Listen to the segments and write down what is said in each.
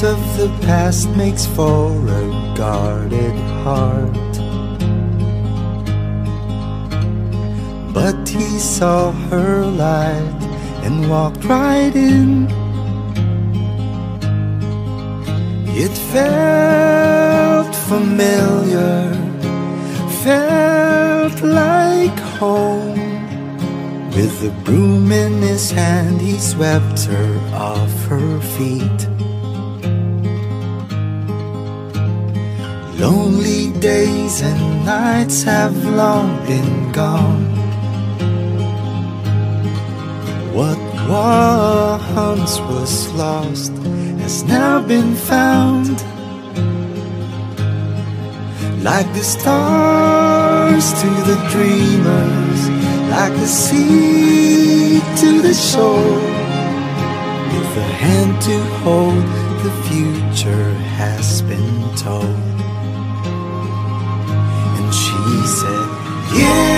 Memories of the past makes for a guarded heart. But he saw her light and walked right in. It felt familiar, felt like home. With a broom in his hand, he swept her off her feet. Lonely days and nights have long been gone. What once was lost has now been found. Like the stars to the dreamers, like the sea to the shore. With a hand to hold, the future has been told. And she said, It's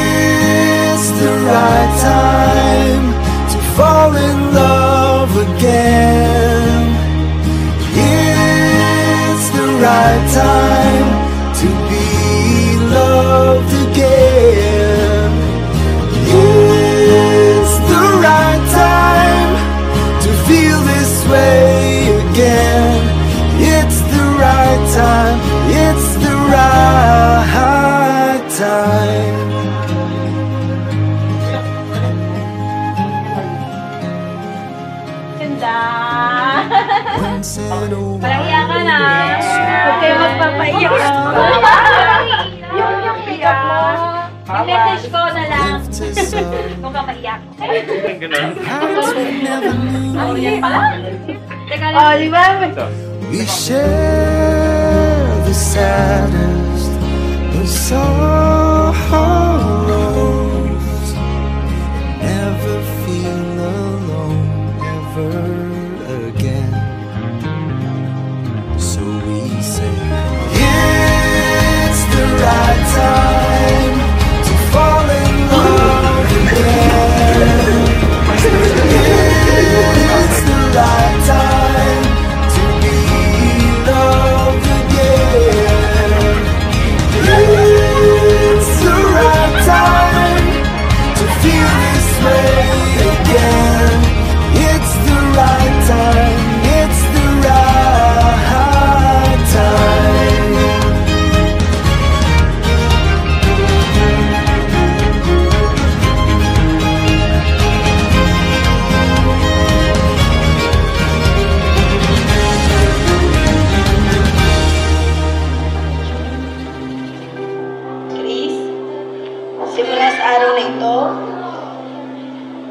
Parang iyak ka na. Huwag kayo magpapaiyak. Yung yung pick up mo. Yung message ko na lang. Huwag ka maiyak. Knew. Oh, yan pala. Teka Oh, lang. di ba? We share the saddest of sorrows.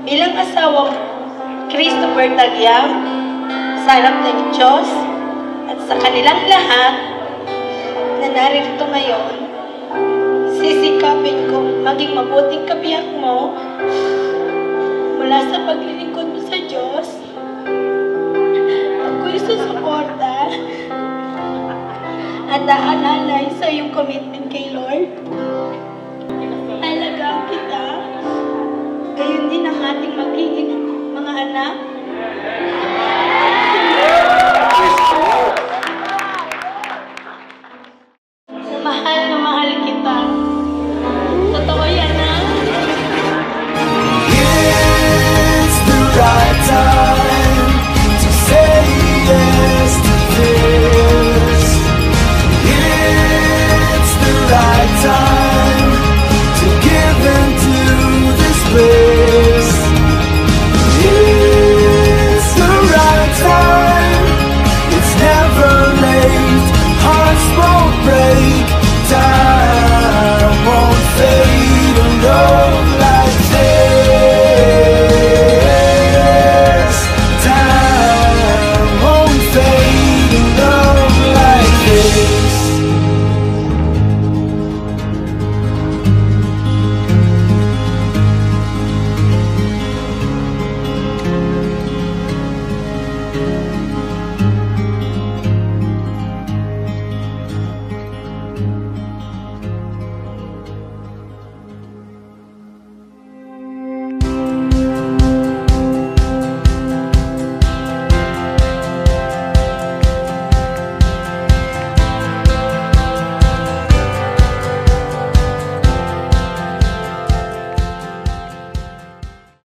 Bilang asawa mo, Christopher Tagyam, sa harap ng Diyos at sa kanilang lahat na naririto ngayon, sisikapin ko maging mabuting kabiyak mo mula sa paglilingkod mo sa Diyos. Ako'y susuporta at aalalay sa iyong commitment kay Lord. Din ang ating magiging mga anak.